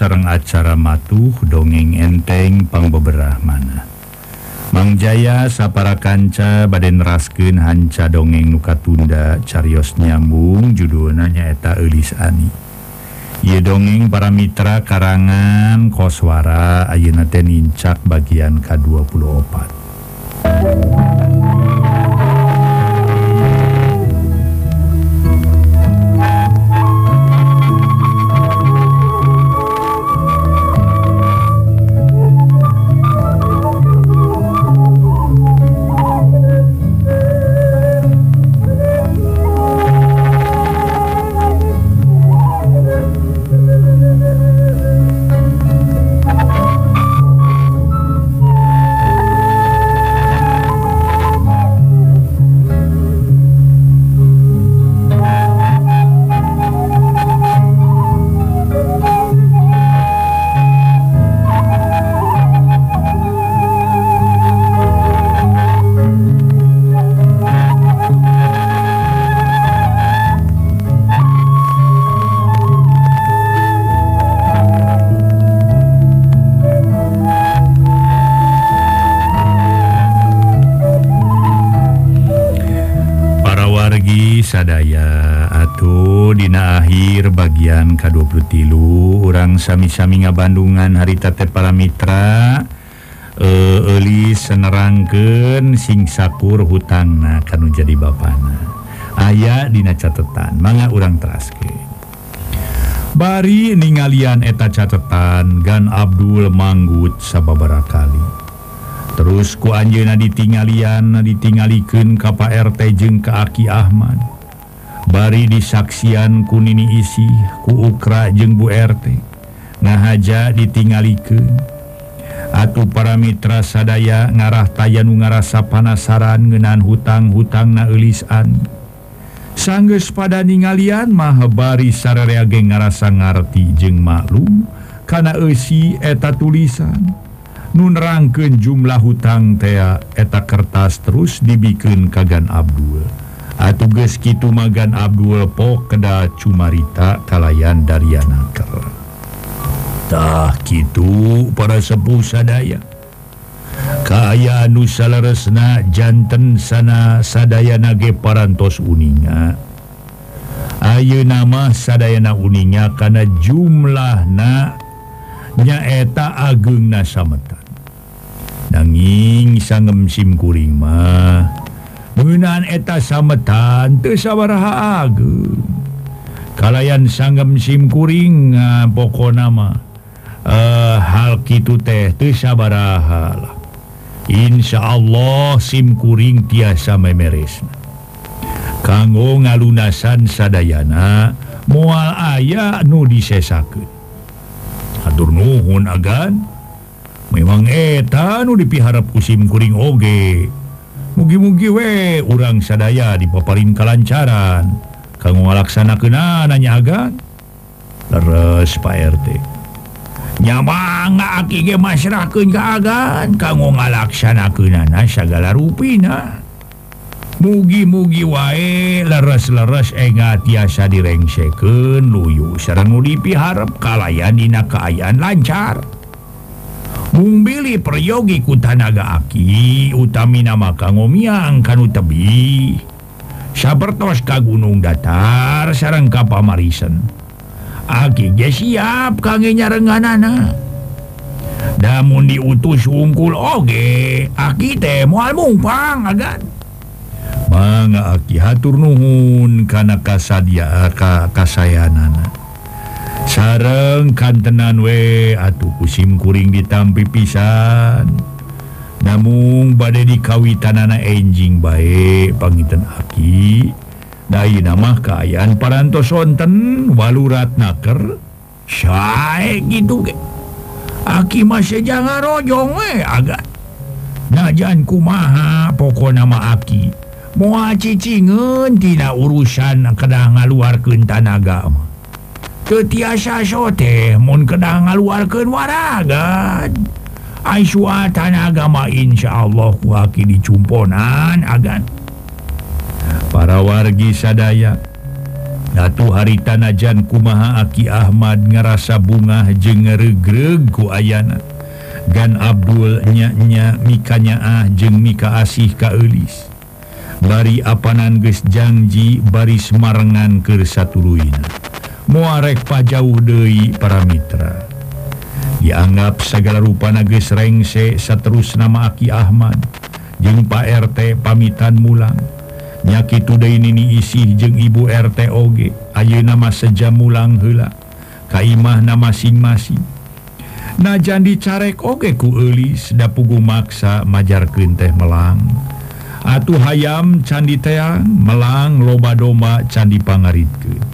sarang acara matuh dongeng enteng pangbeberah mana Mangjaya sapara kanca baden rasken hanca dongeng nuka tunda carios nyambung judulna nyaeta Elis Ani. Ye dongeng para mitra karangan koswara ayeuna teh bagian ka24 K20 tilu orang sami-sami nga Bandungan haritate para Mitra eh Eli senerangken sing sakur hutangna kamu jadi bana ayaah Dina catetan manga orang teraske. Bari ningalian eta catetan Gan Abdul manggut sababara kali. Terus ku Anjena ditinggalian ditinggaliken RT jeung Kaki Ahmad. bari disaksian kunini isi Ukra jeung Bu RT ngahaja ditinggaliken atuh para Mitra sadaya ngarah tayanu ngarasa panasaran ngenan hutang-hutang naelisan sangges pada ningalian mahebari sararea ge ngarasa ngarti jeung maklum kana esi eta tulisan. Nunrangken jumlah hutang tea eta kertas terus dibikin kagan Abdul. Atuges Kitu Magan Abdul Po Keda Cumarita Kalayan Tah gitu para sepuh sadaya. Kaya Nusala Resna jantan sana sadaya nage parantos uninga. Ayo nama sadayana uninga karena jumlah na nyaeta ageng nasamatan nanging sangem simkuring mah menaan eta sametan tersawaraha Kalayan sanggem simkuring ah, pokok nama. Eh kitu teh sawwaraha Insya Allah simkuring tiasa memeres kanggo ngalunasan sadayana mual aya nu disesakeun. Atur nuhun agan. Memang eta nu dipiharap kusimkuring oge. mugi-mugi we urang sadaya dipaparin kelancaran kamu melaksanakan nanyaga terus Pak RT nyama aki ge masyarakat keagaan kamu ngalaksanakan segala rupina. Mugi-mugi wae leres-leres enga tiasa direngsekeun. Luyu sareng dipiharap kalayan dina keayaan lancar. Mubili peryogi aki utamina nama ngomiang kanu tebi. Sabertos ka gunung datar sarang kapa Marisen Aki ge siap kangge nyarenganana. Damun diutus ungkul oge Aki teh moal mumpang agan. Mangaki hatur nuhun kana kasadia ka kasayanana. sareng kantenan we atuh kusimkuring ditampi pisan. Namun badai di kawitanana enjing baik pangitan aki. Day nama keayaan paranto sonten walurat naker. Syai gitu ge. Aki masih jangan rojong we agak. Najan kumaha pokok nama aki. Mua cicingentina urusan kedah ngaluarkan tanaga mah. ketiasa sote munkeda ngaluarkan waragan. Aiswa agama Insya Allah waki dicumponan agan. Para wargi sadaya Datu haritanjan kumaha Aki Ahmad ngerasa bunga ku ayana. Gan Abdul nyanya mikanya ah jeng mika asih kalis bari apanan gesjanji baris marengan ke satu ruina. muarek pajauh Dewi para Mitra. Dianggap segala rupa nages rengse seterus nama Aki Ahmad jeung Pak RT pamitan Mulang. Nyaki Today ini isi jeung Ibu RT OG Ayo nama sejam Mulang hela Kaimah nama masing-masing. Najan dicarek Oke kulis da pugu maksa majar Klinteh Melang. Atuh hayam candi teang melang loba domba candi Pangaritke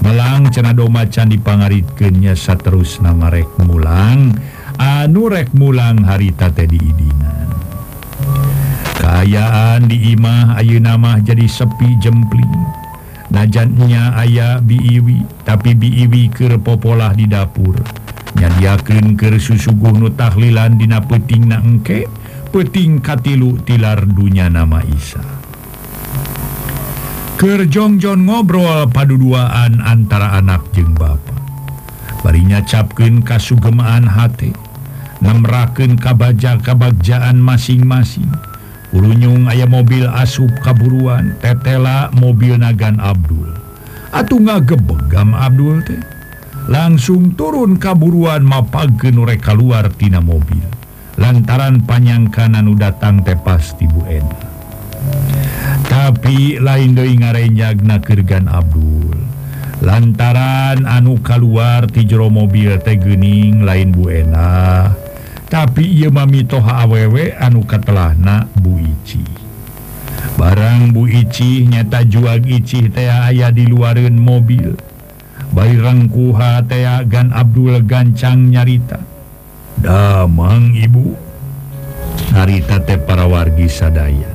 melang cena doma Candi Pangaritkennya terus nama rek Mulang. Anu rek Mulang harita Tedi Idina keayaan di Imah Ayu nama jadi sepi jempling najannya ayah biwi tapi biwi ke popolah di dapurnya diaken ke susuguh nutahlilan Dina peting engke. peting katilu tilar dunya nama Isa. Kerjongjon ngobrol paduduaan antara anak jeng Bapak. Barinya capken kasugemaan hati nemraken kabaja kabagjaan masing-masing. Urunyung ayah mobil asup kaburuan tetela mobil nagan Abdul. Atau nga gebegam Abdul teh. Langsung turun kaburuan mapagenure keluar tina mobil. Lantaran panjang kanan udah datang tepas tibu Bu tapi lain Doi ngarenyagnakergan Abdul. Lantaran anu keluar ti jero mobil tegening lain Buena tapi ia mami toha awewe anu katelahna Buici barang bu ici nyata juag Ici teh aya di luarin mobil. Bayrangkuha teagan Abdul gancang nyarita. Damang ibu. Narita teh para wargi sadaya.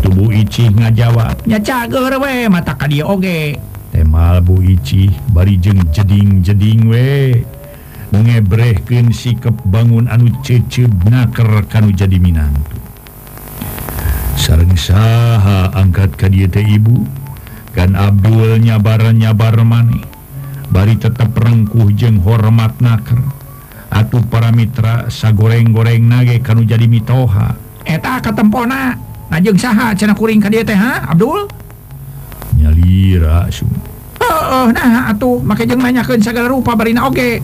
tubuh Ici ngajawabnya cager we mata dia oge. Temal Bu Ici barijeng jeding jeding we. Ngebrehken sikap bangun anu cecep naker kanu jadi Minantu. Sareng saha angkat ka diete ibu. Kan Abdul nyabarnya barmani bari tetap rengkuh jeng hormat naker. Atuh para mitra sagoreng-goreng nage kanu jadi mitoha. Eta ketempona Najeng saha cenah kuring ka dieu teh ha Abdul? Nyalira sum. Heeh oh, oh, nah ha, atuh make jeung nanyakeun sagala rupa barina oge.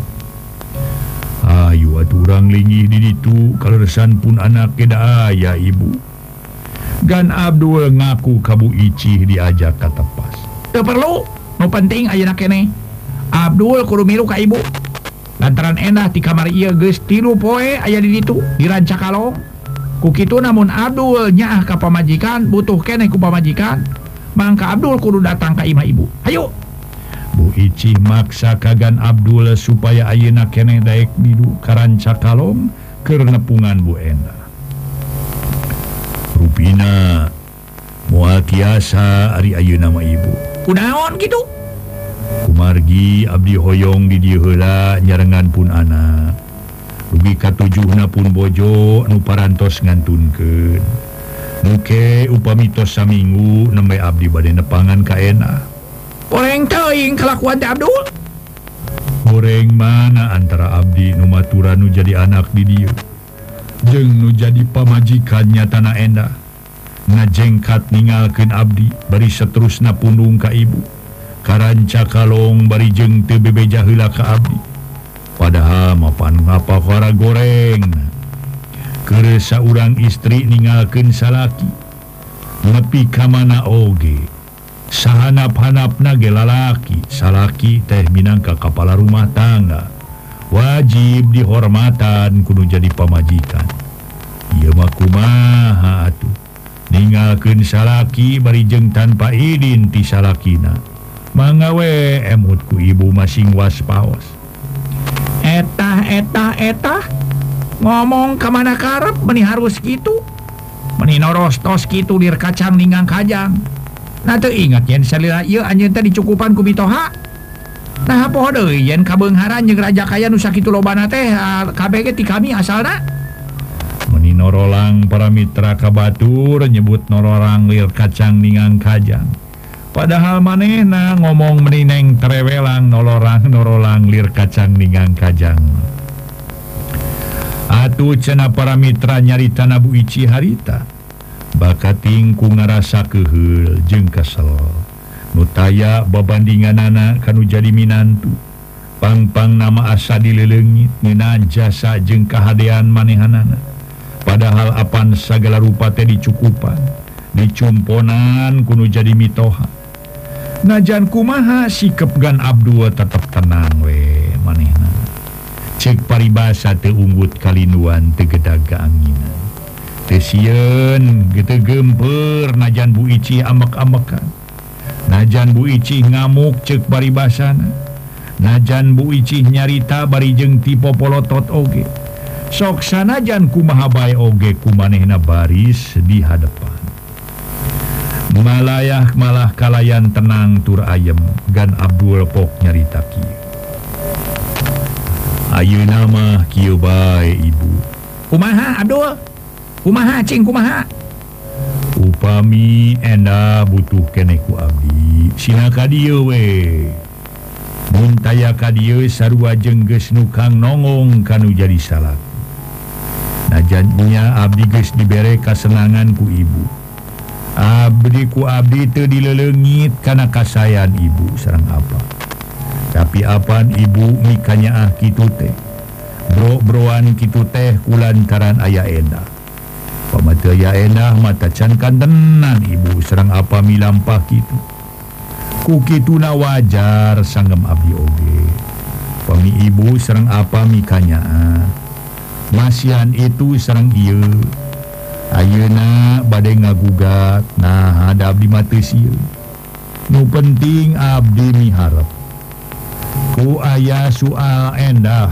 Hayu atuh urang linggih di ditu kaleresan pun anak keda aya ibu. Gan Abdul ngaku kabu Icih diajak ka tepas. Teu perlu, nu penting ayeuna keneh. Abdul kudu miru ka ibu. Lantaran endah di kamar ieu geus tilu poe aya di ditu, dirancak kalong. kukitu namun Abdulnya ke pamajikan butuh kene ku pamajikan Mangka Abdul kudu datang ke imah ibu Ayo Bu Ici maksa kagan Abdul supaya ayeuna kene Daek bidu karanca kalong keur nepungan Bu Enda. Rupina moal tiasa ari ayeuna mah ibu. Kunaon gitu? Kumargi abdi hoyong di dieu heula nyarengan pun anak. Bika tujuhna pun bojo nuparantos ngantun ke muke upamitos saminggu nembe Abdi badai nepangan kaena goreng teing kelakuan Abdul. Goreng mana antara Abdi Numaturanu jadi anak di dia jeng nu jadi pamajikannya tanah endah ngajengkat ningalken Abdi bari seterusna punung ka ibu. Karanca kalong bari jeng TBB Jahila ke Abdi. padahal mapan ngapa para goreng? Kersa urang istri ningalken salaki. Nepi kamana oge? Sahanap-hanap nage lalaki. Salaki teh minangka kepala rumah tangga. Wajib dihormatan kudu jadi pamajikan. Mah kumaha atuh. Ningalken salaki barijeng tanpa idin ti salakina. Mangawe emutku ibu masing waspaos. etah-etah ngomong kemana karep meni harus gitu. Meni noros tos gitu dir kacang lingang kajang. Nah teu ingat yen selila ieu anjeun teh dicukupan ku mitoha nah poho deui yen kabeungharan jeung raja kaya nu sakitu lobana teh kabeh ti kami asalna. Meni norolang para mitra kabatur nyebut nororang lir kacang lingang kajang. padahal manehna ngomong menineng trewelang nolorang norolang lir kacang ningang kajang. Atuh cena para mitra nyarita nabu Ici harita. Baka tingkung ngarasa kehul jeng kesel. Nutaya babandingan anak kanu jadi minantu. Pangpang nama asa dilelengit ngenan jasa jeng kehadean manehanana padahal apan segala rupa teh dicukupan. Dicumponan kuno jadi mitoha. najan kumaha sikepgan Abdul tetap tenang we maneh cek paribasa teungggut kalinduan tegedaga anginan. Teun gete gemper najan Bu Ici amak-amekan najan Bu Ici ngamuk cek paribasana. Najan Bu Ici nyarita bari barijeng tipo polotot oge. Soksana najan kumahabai oge kumanehna baris di hadapan Malayah malah kalayan tenang tur ayam gan Abdul Pok nyaritaki. Ayu nama bae ibu. Kumaha Abdul? Kumaha cing kumaha? Upami enda butuh keneku abdi. Sina kadieu we. Mun taya kadieu sarua jengges nukang nongong kanu jadi salah. Najatnya abdi geus dibere kasenangan ku ibu. Ah, abdi ku ah, abdi te dilelengit karena kasayan ibu serang apa. Tapi apaan ibu mikanya ah kitu teh. Bro-broan kitu teh kulantaran ayah enda. Pemata ayah enda mata can tenan ibu serang apa milampah kitu. Ku kitu na wajar sanggam abdi oge. Pami ibu serang apa mikanya ah. Masihan itu serang iya. Masihan itu serang iya. Ayeuna badai ngagugat. Nah ada Abdi Matil nu penting Abdi miharep. Ku ayah soal endah.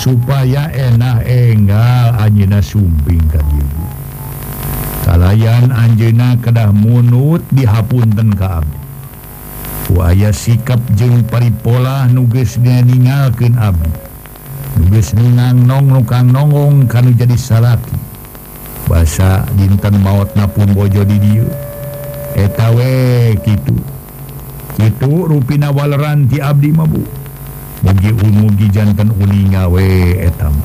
Supaya enak enggal Anjena sumping ka kalayan Anjena kedah munut dihapunten ka Abdi. Ku aya sikap jeng paripola nuges ningalkeun Abdi. Nuges ningang nong nongong kana jadi salaki bahasa dinten maut napun bojo di etawe gitu itu rupina waleran di Abdi Mabu bagi umugi jantan Ulingawe etam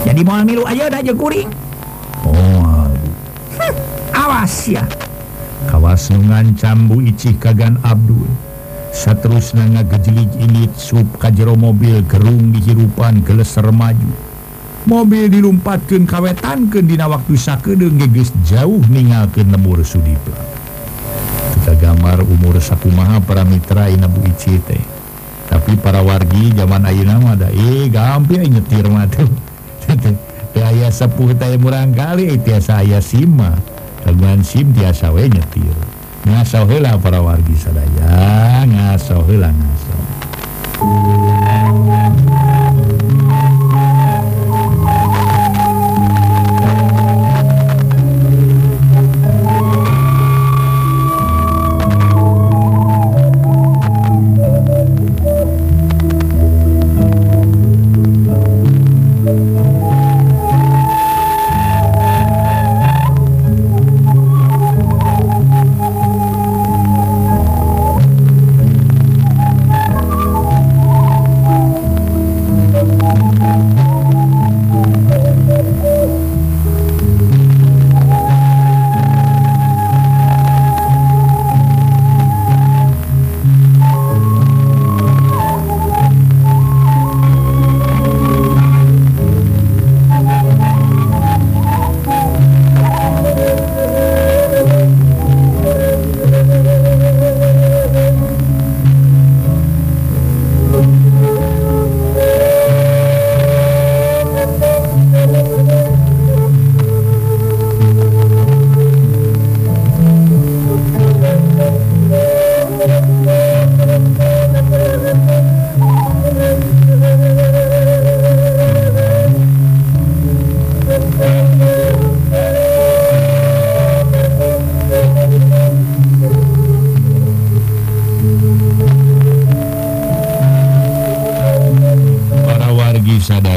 jadi mau milu aja aja kuring. Oh, awas ya. Kawas ngancambu icih kagan Abdul seterus nanga gejelig ini sub kajjero mobil gerung dihirupan geleser maju. mobil dilumpatkan kawetan ke Dina waktu sakedeng geges jauh ningalken lembur Sudipla kita gambar umur Sakumaha para Mitra Inabu ICT tapi para wargi zaman Ayeuna ada eh gampil nyetir mah tuh. Eh, aya sepuh teh murang kali eh, tiasa aya sima dengan sim tiasa we nyetir. Ngaso heula para wargi sadaya ngaso heula ngaso.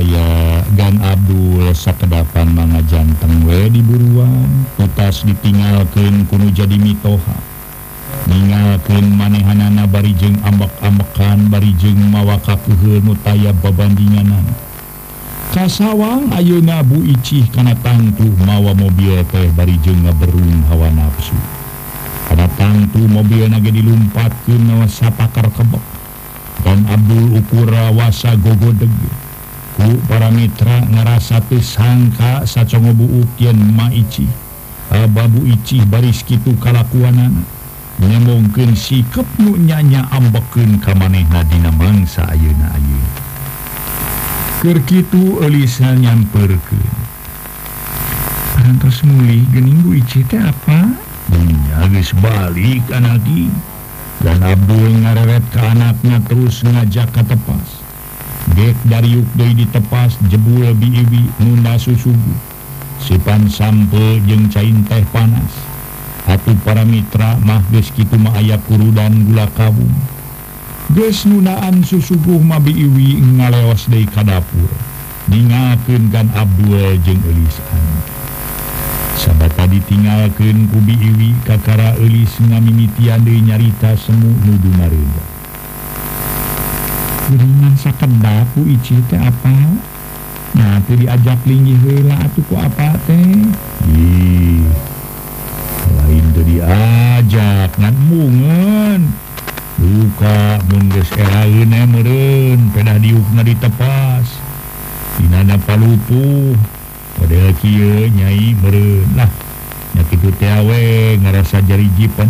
Wijaya Gan Abdul sakedapan manga jantan we diburuan putas ditinggalkan kuno jadi mitoha. Meninggalkan manehanana barijeng ambak-ambakan barijeng mawakakuhil nutaya babandinganan kasawang ayo nabu icih karena tangtu mawa mobil teh barijeng ngaberung hawa nafsu. Karena tangtu mobil naga dilumpat ke nawa sapakar kebek. Dan Abdul ukura wasa gogodeg. para Mitra ngerasa pisangka sacogobuukian maici Babu Ici bariskitu kalakuanan nyemongken sikap nu nunyanya ambeken kamanehadina mangsa Ayeuna Ayeun Kerkitu Elisa nyamperkeun. Rantos muli geninggu Ici teh apa? Dunia geus balik anak dan Abdul ngareret ke anaknya terus ngajak ke tepas. Dek dari yuk deui ditepas jebul biiwi nunda susugu sipan sampe jeung cain teh panas. Atuh para mitra mah geus kitu mah aya kuru gula kabung geus nunaan susuguh mah biiwi ngaleos deui ka dapur. Ningalkeun kan Abdul jeung Elisan sabata ditinggalkeun ku biiwi kakara Elis ngamimitian deui nyarita semu nudu mareunda piringan sekedap ku ici teh apa? Nah teu diajak linggih heula atuh ku apa teh? Ih lain teh diajak ngan mungeun buka mun geus eraeun meureun pedah diukna ditepas dinana palupuh padahal kieu nyai meureun. Lah nya kitu teh awe ngarasa jari jipen.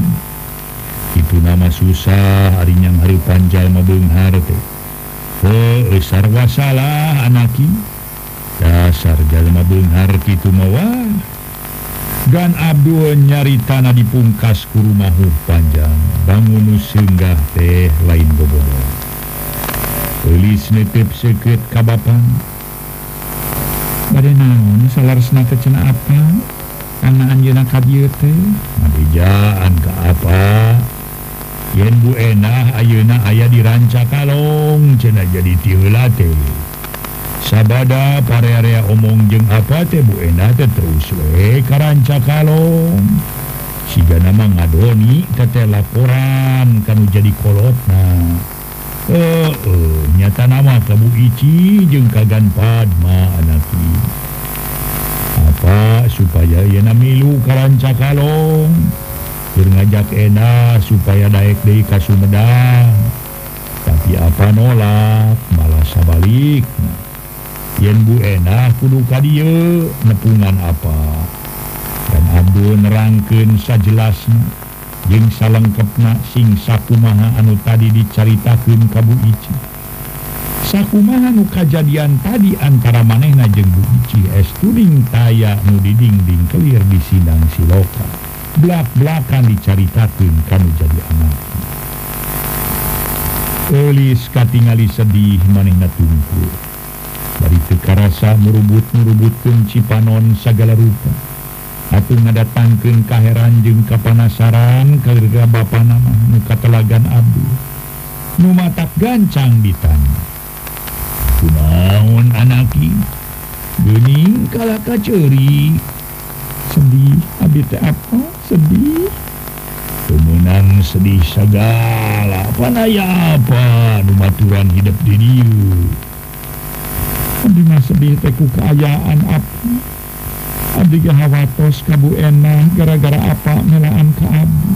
Itu nama susah harinya hari panjal mabeunghar teh. sarga salah anaki. Dasar Jalma Benhar itu wah. dan Abdul nyari tanah di pungkas ku panjang. Bangun singgah teh lain bobodo tulis netep seket kabapan badai naon salarsna kecena apa? Karena anjeuna kabieu teh. Madejaan ka apa? yen Bu enak Ayeuna ayah diranca kalong cena jadi tilate sabada pararea omong jeung apa teh Bu enak teh terus we karanca kalong. Siga nama ngadoni kata laporan kamu jadi kolotna. Eh uh, nyata nama kamu Ici jeung kagan Padma anaki. Apa supaya yeuna milu karanca kalong? ngajak enak supaya Daek deui ka Sumedang. Tapi apa nolak? Malah sabalik. Yen Bu enak kudu kadio nepungan apa? Dan Abdul nerangkeun sajelasna jeng salengkepna sing sakumaha anu tadi dicaritakan kabu Ici. Sakumaha nu kajadian tadi antara manehna jeng Bu Ici estuning taya nu didingding kelir di sidang siloka. blak-blakan dicaritakan kamu jadi anak. Elis katingali sedih manehna tungku. Dari tekarasa merubut-merubutkan Cipanon segala rupa. Atau ngadatangkan kaheran jeng kapanasaran kagerga bapa nama muka telagan abdu nu matak gancang ditanya kunaon anaki gening kalaka ceri sedih habis apa sedih. Kemenang sedih segala Panaya apa Numaturan hidup di dia. Adina sedih teku keayaan apa. Adiga hawatos kabu enah Gara-gara apa melaan ke abu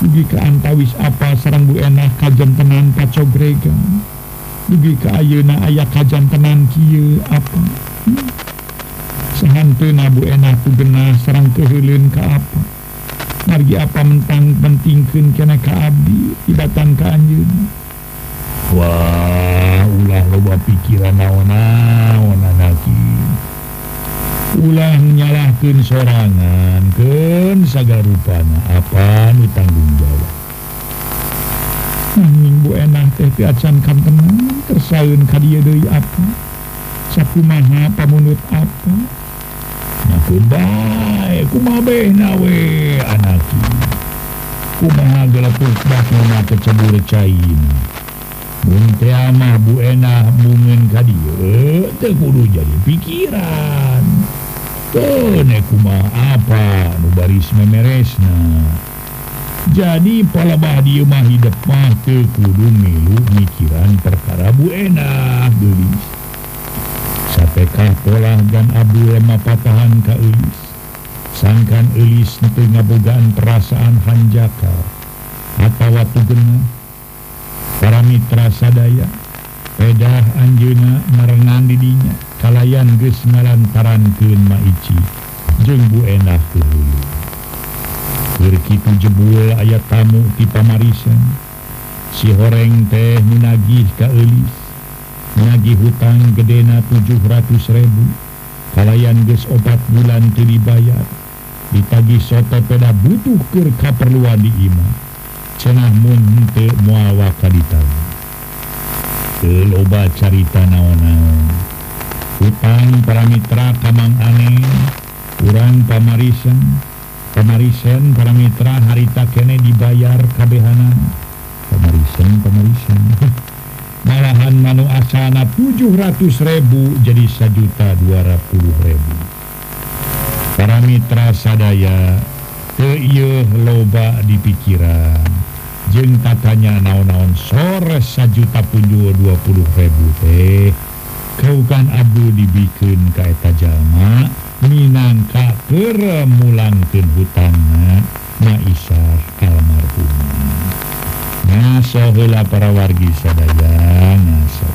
Dugi ke antawis apa Sarang bu enah kajan tenan paco grega. Dugi ke ayena ayah kajan tenan kia apa. Hmm. sehantu nabu enak ku genah sarang kehulun ke apa margi apa mentang pentingkan kena ke abdi ibatan ke anjun wah ulah loba pikiran naon-naon anaki ulah menyalahkan sorangan ken sagarupana apa nu tanggung jawab? Minggu enak teh piacan kan tenang ka kadia dari apa sakumaha pamunut apa kumawe anak kumaha kecebur cair. Mah Bu enak mungkin ka eh, terkudu jadi pikiran. Tenekuma apa nubaris memeresna. Jadi palabah dimah hidup mate kudu milu mikiran perkara Bu enak gelis. Pola dan Abdul lemah patahan Kais sangkan Elis itu ngabogaan perasaan Hanjaka atau waktu gena para Mitra sadaya. Pedah Anjuna merengan didinya kalayan ges ngalantaran ke Maici. Jeng Bu enak dulu begitu jebul ayat tamu di pamarisan. Si horeng teh minagih ke Elis Nagi hutang gedena 700 ribu. Kalayan gus obat bulan dibayar. Ditagi soto peda butuh ker keperluan di imam. Cenah mun hente muawa kaditan loba carita naon-naon. Hutang para mitra kamang aneh Kurang pamarisen. Pamarisen para mitra harita kene dibayar kabehanan. Pamarisen, pamarisen. malahan manu asana 700.000 jadi 1 juta 200.000 para Mitra sadaya Teiye loba di pikiran jeng katanya naon-naon sore 1 juta 20.000 teh. Kau kan abu dibikin kaeta jalma Minangka keremulankan hutana Maisar almarhumah ngaso heula para wargi sadaya ngaso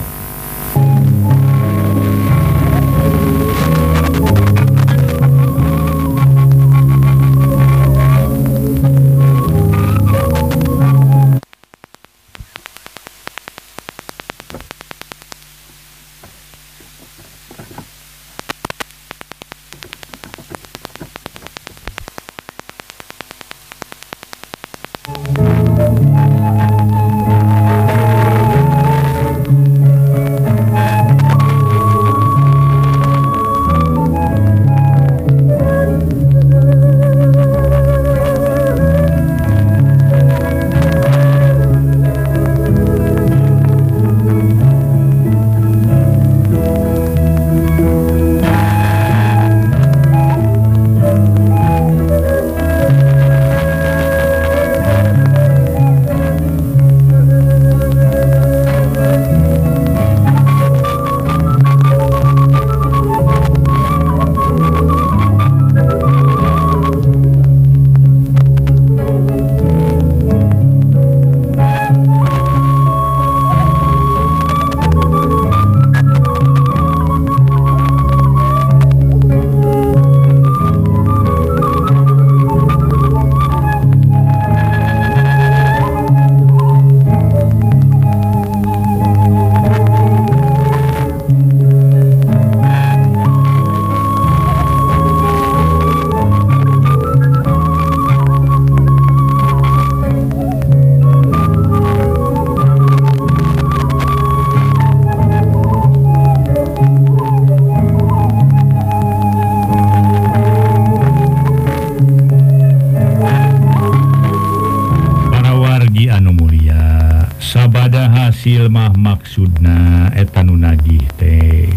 silmah maksudna eta nu nagih teh.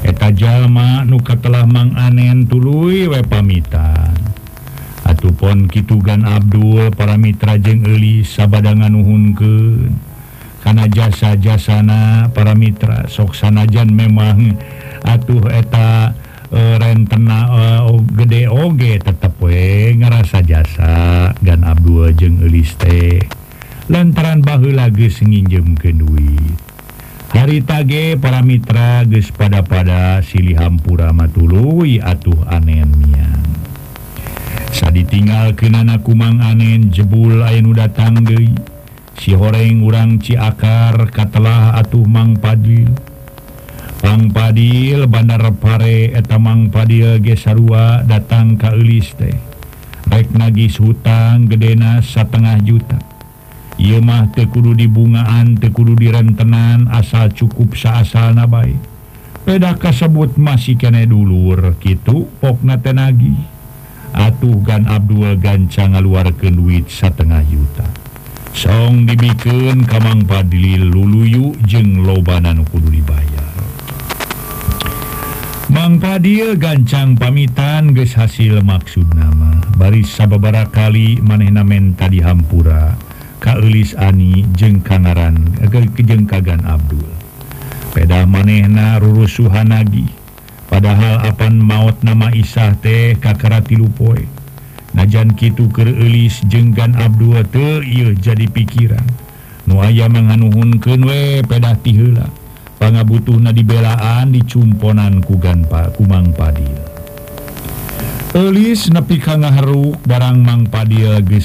Eta jalma nuka telah manganen tuluy we pamitan. Atuhpon Kitugan Abdul para Mitra jeng Eli sabadangan nganuhunkeun kana karena jasa-jasana para Mitra soksanajan memang atuh eta e, rentena e, gede oge tetep we ngerasa jasa dan Abdul jeng teh. lantaran bahu lagi nginjem ke duit. Hari tage para Mitra geus pada pada silih Hampura matuluy atuh anen miang saat ditinggal kenana kumang anen jebul lain udah tangge si horeng urang Ciakar katelah atuh Mang Padil. Mang Padil Bandar Pare eta Mang Padil Gesarua datang ka Eulis teh. Baik nagis hutang gedena setengah juta. Ieu mah teu kudu dibungaan teu kudu direntenan asal cukup saasal nabai peda kasebut masih kene dulur gitu pokna tenagi atuh gan Abdul ganca ngaluarkeun duit setengah juta. Song dibikin kamang padli luluyu jeng lobanan kudu dibayar. Mang Padil gancang pamitan ges hasil maksud nama. Baris sababara kali manehna menta dihampura Hampura. Kalis Ani jengkangaran kejengkagan Abdul. Peda manehna Rurus Suhanagi padahal apan maut nama Isah teh kakarati lupoe najan Kitu kelis jenggan Abdul te jadi pikiran. Nuaya menganuhun kewe peda tila pangabutuh na dibelaan dicumponan kugan Pak Kumang Padil. tulis nepi ka ngaharuk barang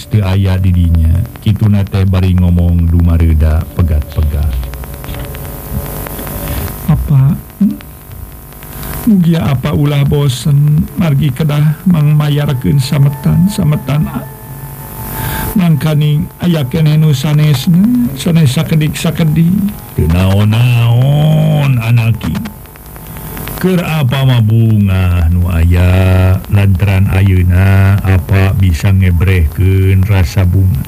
teu aya ayah didinya Kitu nate bari ngomong dumareda pegat-pegat. Apa? Mugia apa ulah bosen? Margi kedah mangmayarkeun sametan sametan mangkaning aya keneh nu sanesna sanes sakedik sakedik naon-naon anaki. ke apa ma bunga nu aya lantaran Ayeuna apa bisa ngebreken rasa bunga?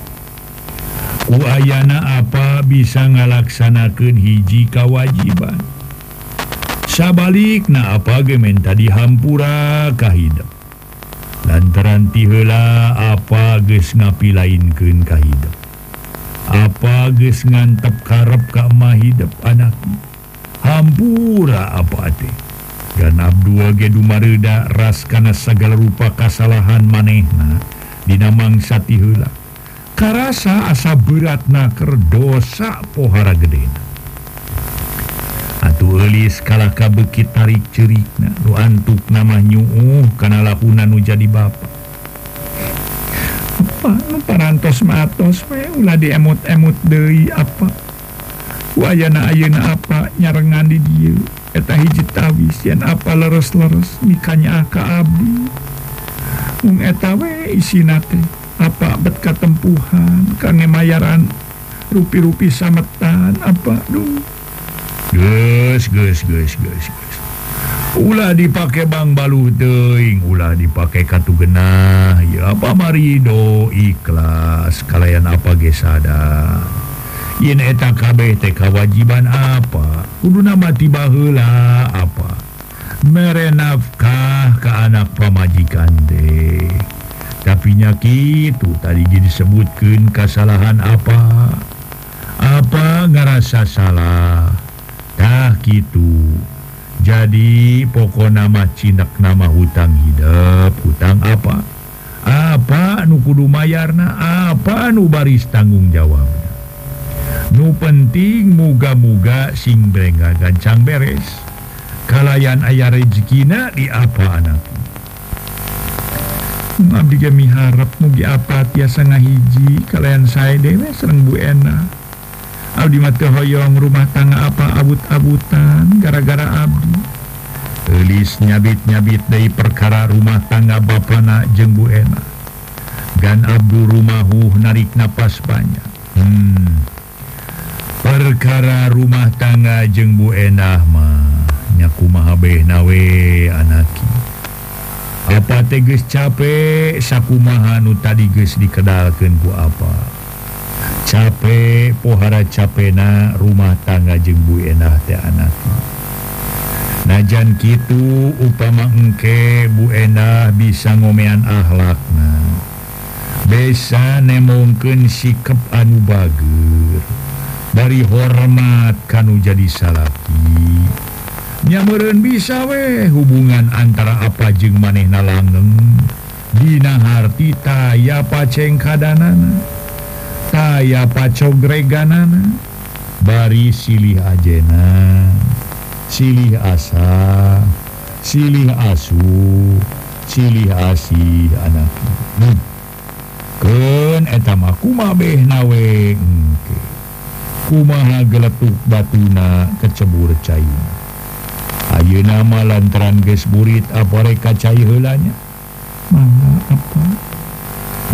Ayana apa bisa ngalaksanakan hiji kawajiban? Sabalik na apa gemen tadi hampura kahidap lantaran tihela apa ges ngapi lain ke kahidap apa ges ngantep karep kamah hidup anakmu hampura apa teh? dan Abdul Gedumarda raskana segala rupa kasalahan manehna. Dinamang Satihula karasa asa berat naker dosa pohara gedena. Atuh Elis kalaka beki tarik cerik antuk nama nyuuh karena lapunan nu jadi bapak parantos matos ulah diemut-emut Dei apa? Wayana ayeuna apa? Nyarengan di dieu. eta hiji tawis yen apa leres-leres nikahnya ka abdi mung eta we isina teh apa bet katempuhan kangge mayaran rupi-rupi sametan apa duh geus geus geus geus geus. Ulah dipakai bang balu teing ulah dipakai katu genah. Ya apa marido ikhlas kalian apa gesada eta eh, KBT kewajiban apa? Kudu nama heula apa? Mere nafkah ke anak pamajikan deh tapi nyaki itu tadi disebutkan kesalahan apa? Apa ngerasa salahkah gitu. Jadi pokok nama cinak nama hutang hidup. Hutang apa? Apa nukudu Mayarna? Apa nu baris tanggung jawab Nu penting muga-muga singbrega gancang bereskalalayan ayah rezekina di apa anakmi harap mugi apa tiasa nga hiji kalian saya dewe serreng Bu enak. Abdi mate Hoyong rumah tangga apa abut-abutan gara-gara Abdi. Elis nyabit-nyabit dari perkara rumah tangga Bapana jengbu enak. Gan Abdul rumahu narik napas banyak. Hmm. perkara rumah tangga jeung Bu Enahmah nyaku mahabeh nawe anaki. Apa teges capek sakumahanu tadi guys dikedalkan ku apa? Capek pohara capena rumah tangga jeung Bu Endah teh anaki. Najan Kitu upama engke Bu Endah bisa ngomean akhlakna besa nemongken sikap anu bagus dari hormat kanu jadi salahnya meren bisa weh hubungan antara apa jeung maneh na dina harti taya paceng kadanana taya pacogreganana. Bari silih ajena silih asa silih asu silih asih anak hmm. ken etamaku mabeh nawe? Hmm, okay. kumaha geletuk batuna kecebur cair ayeuna nama lantaran ges burit apa reka cair helanya mana apa?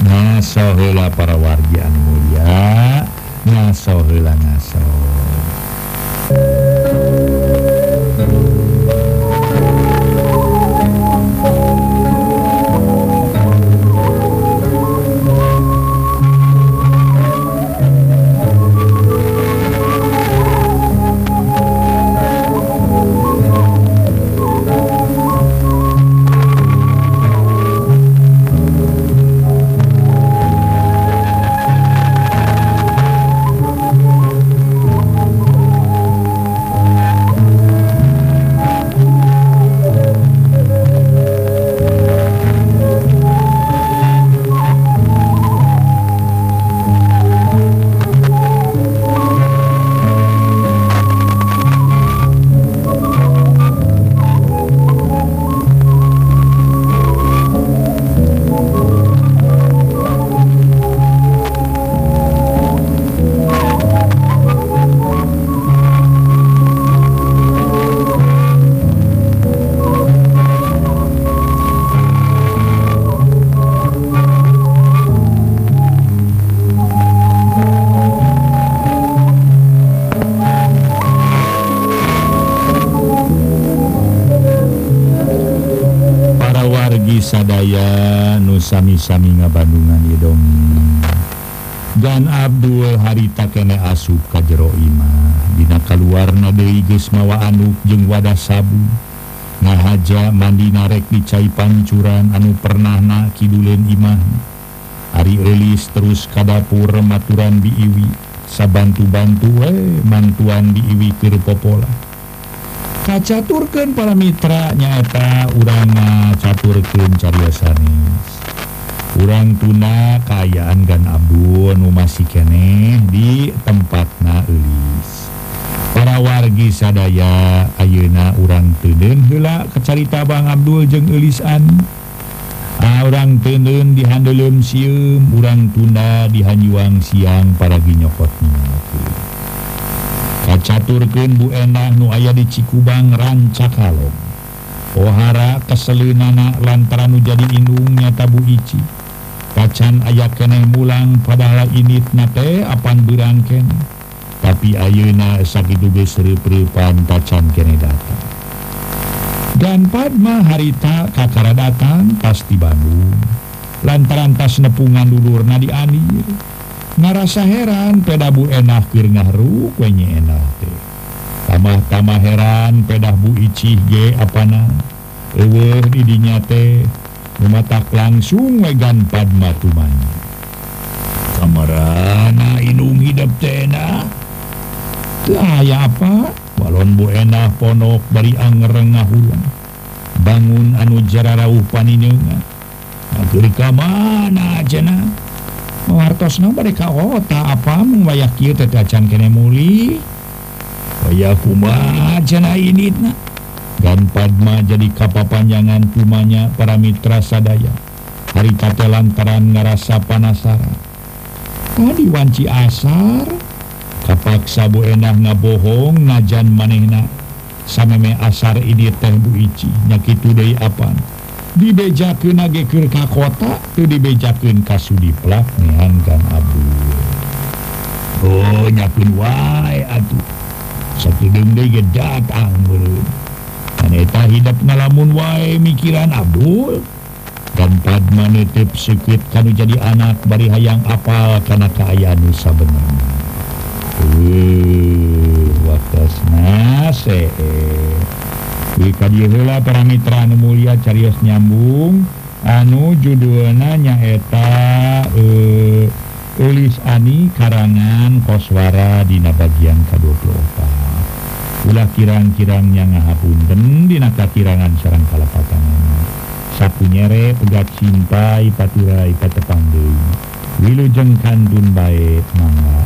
Nasohela para warga anu mulia. Nasohela nasoh abdi sadaya nusami-sami nga Bandungan dong. Dan Abdul harita kene asup ka jero Imah Dina kaluarna Dewi geus mawa anuk jeung wadah sabu. Ngahaja mandi narek dicai pancuran anu pernahna Kidulen Imah Ari rilis terus kadapur maturan diiwi. Sabantu-bantu we mantuan diiwi keur popola. maka para mitra nyaeta urana caturkan caryasanis kurang tuna kaayaan dan nu masih kene di tempat nalis para wargi sadaya Ayeuna urang Teden hela kecarita Bang Abdul jeung Elisan orang ah, tenun di Handlum sium urang tunda di Hanyuang siang para ginyokotnya caturken Bu enak nu aya di Cikubang Rancakalo Ohara keselinana lantaran nu jadi inungnya tabu Ici. Kacan aya kene mulang padahal ini nate apan berangken tapi ayeuna sakit besri pripan kacan kene datang. Dan Padma harita kakara datang pasti Bandung. Lantaran tas nepungan dulur Nadi Anir ngarasa heran pedabu enak Kirnahru kuenya enak tambah-tama heran pedah Bu Ici ge apana. Uwur didinya teh mematak langsung wegan Padma Tuman kamarana inung hidup tena kaya apa? Balon bu enak ponok bari angerengah hulang bangun anu jararauh paninenga Akhirnya mana aja wartos mereka otak apa membayar kitacan kene muli. Ah, ini dan Padma jadi kapal panjangan cumanya para mitra sadaya. Hari kata lantaran ngerasa panasaran tadi wanci asar. Kapak sabu enak ngabohong najan manehna. Sameme asar ini teh buici nyakitu dei apaan? dibejaken keur ka kota teu dibejakeun ka Sudiplak nihan Kang Abdul oh nyapin wae atuh. Satu deui gedak ah, kan aneta hidep ngalamun wae mikiran Abdul. Tempat menitip sikit kanu jadi anak bari hayang apal karena keayaan nusa sabenerna uh, wakasna se Wikadila para Mitra Anu Mulia Carios nyambung anu judulna nyaeta uh, Ulis Ani karangan Koswara Dina bagian ke-24 Ulah kirang-kirangnya ngahapunten Dina kakirangan sarang kalapatangan. Sapu nyere pegat cinta ipaturai patepang Wilujeng kandun baik mangga.